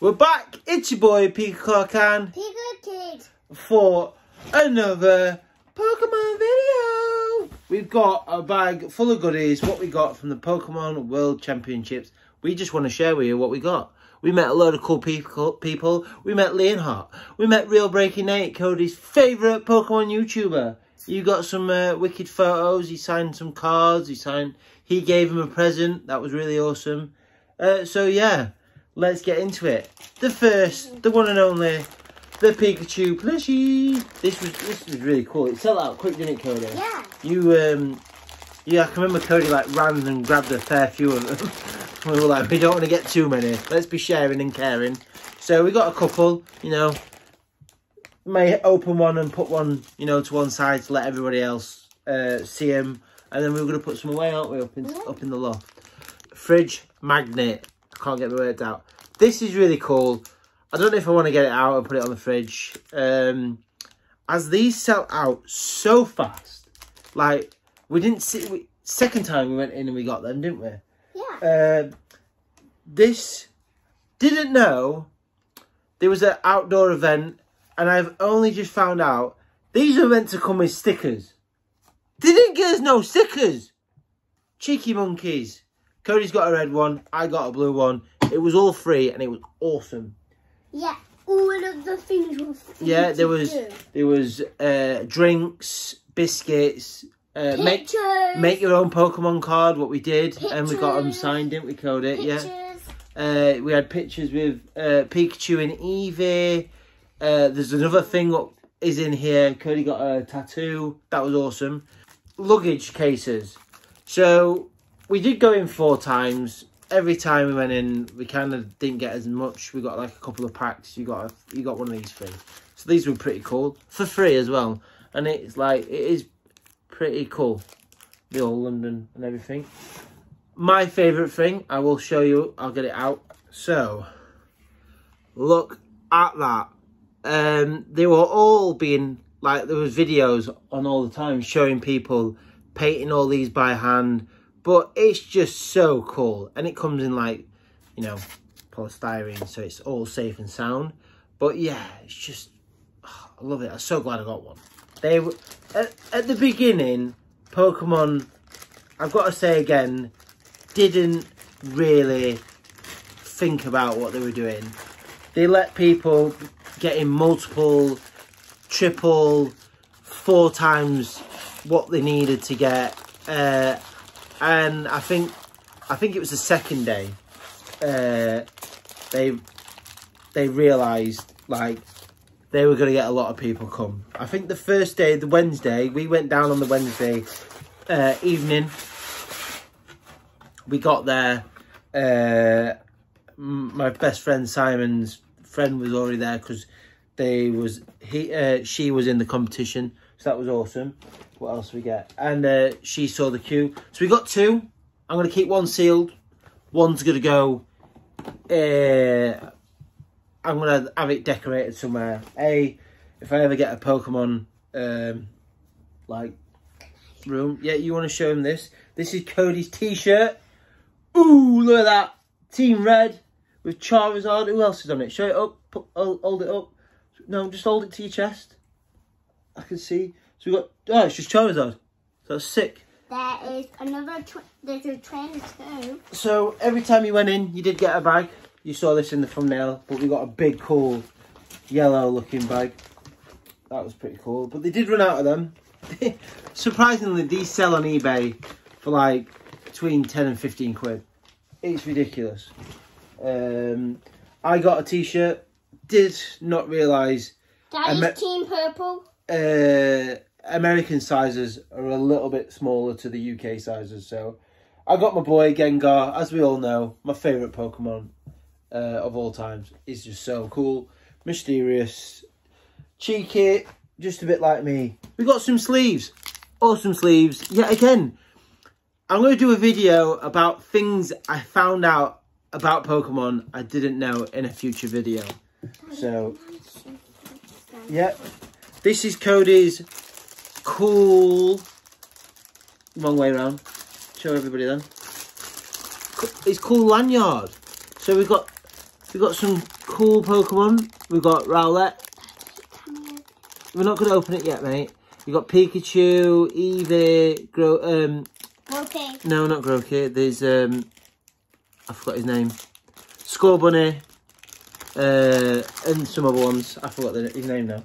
We're back. It's your boy Pikacan Pika Kid. for another Pokemon video. We've got a bag full of goodies. What we got from the Pokemon World Championships. We just want to share with you what we got. We met a load of cool people. people. We met Leonhart. We met Real Breaking Nate, Cody's favourite Pokemon YouTuber. You got some uh, wicked photos. He signed some cards. He signed. He gave him a present. That was really awesome. Uh, so yeah, let's get into it. The first, the one and only, the Pikachu plushie. This was this was really cool. It sold out quick, didn't it, Cody? Yeah. You um, yeah, I can remember Cody like ran and grabbed a fair few of them. we were like, we don't want to get too many. Let's be sharing and caring. So we got a couple, you know. May open one and put one, you know, to one side to let everybody else uh, see them, and then we were going to put some away, aren't we, up in up in the loft. Fridge magnet. I can't get my words out. This is really cool. I don't know if I want to get it out and put it on the fridge. Um, as these sell out so fast, like we didn't see. We, second time we went in and we got them, didn't we? Yeah. Um, this didn't know there was an outdoor event, and I've only just found out these are meant to come with stickers. They didn't give us no stickers. Cheeky monkeys. Cody's got a red one. I got a blue one. It was all free, and it was awesome. yeah. All of the things were free Yeah, there was do. there was uh, drinks, biscuits. Uh, make Pictures. make your own Pokemon card. What we did, and we got them signed, didn't we, Cody? Yeah. Pictures. Uh, we had pictures with uh, Pikachu and Eevee. Uh, there's another thing that is in here. Cody got a tattoo. That was awesome. Luggage cases. So we did go in four times. Every time we went in, we kind of didn't get as much. We got like a couple of packs. You got a, you got one of these free. So these were pretty cool for free as well. And it's like it is pretty cool. The old London and everything my favourite thing, I will show you, I'll get it out. So, look at that. Um, they were all being, like, there was videos on all the time showing people painting all these by hand. But it's just so cool. And it comes in, like, you know, polystyrene, so it's all safe and sound. But yeah, it's just, oh, I love it. I'm so glad I got one. They were, at, at the beginning, Pokemon, I've got to say again, didn't really think about what they were doing. They let people get in multiple, triple, four times what they needed to get. Uh, and I think, I think it was the second day, uh, they, they realised like they were going to get a lot of people come. I think the first day, the Wednesday, we went down on the Wednesday uh, evening we got there. Uh, my best friend Simon's friend was already there because they was he uh, she was in the competition, so that was awesome. What else we get? And uh, she saw the queue, so we got two. I'm gonna keep one sealed. One's gonna go. Uh, I'm gonna have it decorated somewhere. A, if I ever get a Pokemon um, like room, yeah, you want to show him this? This is Cody's T-shirt. Ooh, look at that. Team Red with Charizard. Who else is on it? Show it up. Put, hold, hold it up. No, just hold it to your chest. I can see. So we got. Oh, it's just Charizard. So that's sick. There is another. There's a trainer too. So every time you went in, you did get a bag. You saw this in the thumbnail, but we got a big, cool, yellow-looking bag. That was pretty cool. But they did run out of them. Surprisingly, these sell on eBay for like between 10 and 15 quid. It's ridiculous. Um, I got a t-shirt. Did not realise Daddy's met- Team Purple. Uh, American sizes are a little bit smaller to the UK sizes. So I got my boy Gengar, as we all know, my favourite Pokemon uh, of all times. He's just so cool, mysterious, cheeky, just a bit like me. We got some sleeves, awesome sleeves. Yet again, I'm going to do a video about things I found out about Pokemon I didn't know in a future video. So, Yep. This is Cody's cool. Wrong way around. Show everybody then. It's cool lanyard. So we've got We've got some cool Pokemon. We've got Rowlet. We're not going to open it yet, mate. We've got Pikachu, Eevee, Gro um, Okay. no, not Grookey. There's, um, I forgot his name. Scorbunny, uh, and some other ones. I forgot the, his name now.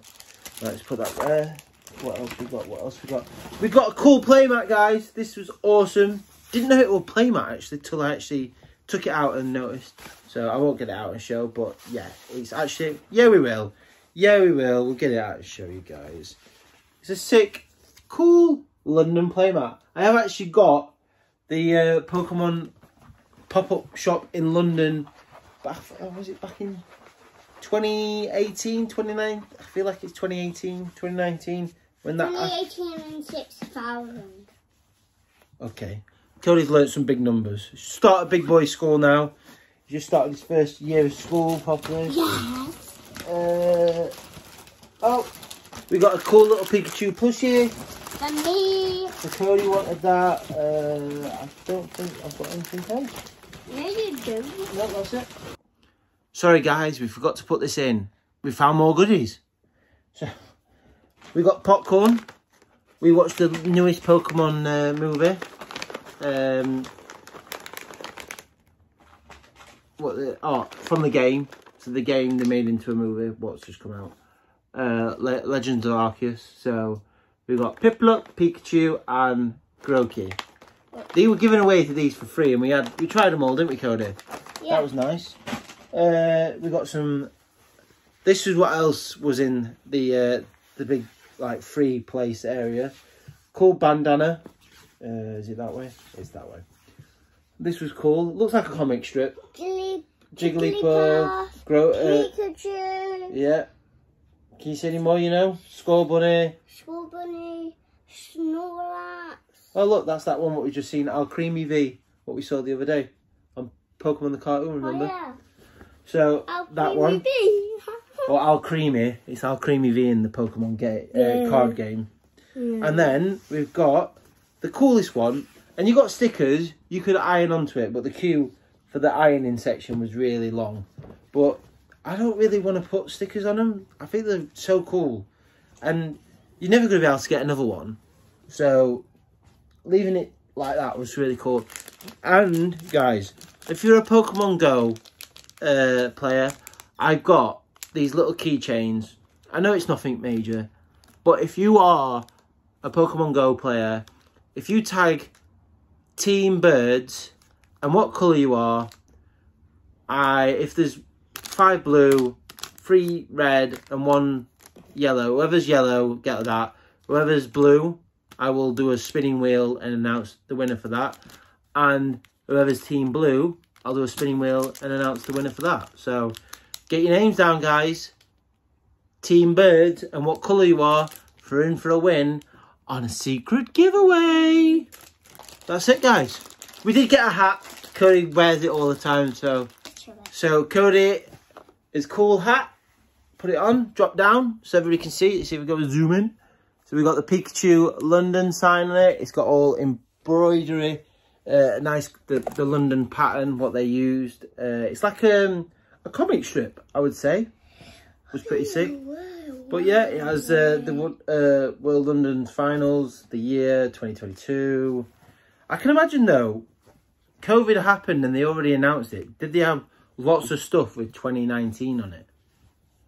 Let's put that there. What else we got? What else we got? We got a cool playmat, guys. This was awesome. Didn't know it was playmat actually till I actually took it out and noticed. So I won't get it out and show, but yeah, it's actually yeah we will, yeah we will. We'll get it out and show you guys. It's a sick, cool London playmat. I have actually got the uh, Pokemon pop-up shop in London. Back, oh, was it back in 2018, 29? I feel like it's 2018, 2019 when that. 2018 and 6,000. Okay. Cody's learnt some big numbers. Start a big boy school now. He just started his first year of school properly. Yes. Uh, oh, we got a cool little Pikachu plushie. For me. So Cody wanted that. Uh, I don't think I've got anything else. Yeah, you do. No, that's it. Sorry guys, we forgot to put this in. We found more goodies. So, we got popcorn. We watched the newest Pokemon uh, movie. Um, what the, oh, from the game. So the game they made into a movie. What's just come out? Uh, Le Legends of Arceus. So we got Piplup, Pikachu, and Grookey. They were giving away to these for free, and we had we tried them all, didn't we, Cody? Yeah. That was nice. Uh, we got some. This is what else was in the uh, the big like free place area. Cool bandana. Uh, is it that way? It's that way. This was cool. Looks like a comic strip. Jiggly, Jigglypuff. Grow. Uh, Pikachu. yeah. Can you see any more? You know, Scorbunny. Swabunny. Snorlax. Oh look, that's that one what we just seen. Alcremie V. What we saw the other day on Pokemon the cartoon. Remember? Oh, yeah. So I'll that one. or Alcremie. It's Alcremie V in the Pokemon game, uh, Yeah. card game. Yeah. And then we've got the coolest one. And you got stickers. You could iron onto it, but the queue for the ironing section was really long. But I don't really want to put stickers on them. I think they're so cool, and you're never going to be able to get another one. So leaving it like that was really cool. And guys, if you're a Pokemon Go uh, player, I've got these little keychains. I know it's nothing major, but if you are a Pokemon Go player, if you tag Team Birds and what colour you are, I if there's five blue, three red, and one yellow. Whoever's yellow, get that. Whoever's blue, I will do a spinning wheel and announce the winner for that. And whoever's team blue, I'll do a spinning wheel and announce the winner for that. So get your names down, guys. Team Bird and what colour you are for in for a win on a secret giveaway. That's it, guys. We did get a hat. Cody wears it all the time, so so Cody is cool hat. Put it on, drop down so everybody can see it. See if we go zoom in. So we've got the Pikachu London sign on it. It's got all embroidery, uh, nice the, the London pattern, what they used. Uh, it's like um, a comic strip, I would say. It was pretty sick. But yeah, it has uh, the uh, World London Finals, the year 2022. I can imagine though, COVID happened and they already announced it. Did they have lots of stuff with 2019 on it?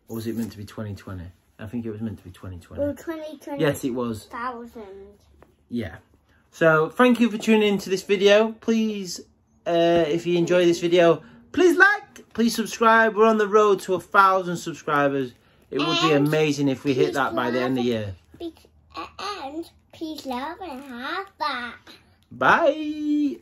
Or was it meant to be 2020? I think it was meant to be 2020. Or 2020. Yes, it was. Thousand. Yeah. So, thank you for tuning into this video. Please, uh, if you enjoy this video, please like, please subscribe. We're on the road to a thousand subscribers. It would be amazing if we hit that by the end of the year. And peace, love, and have that. Bye.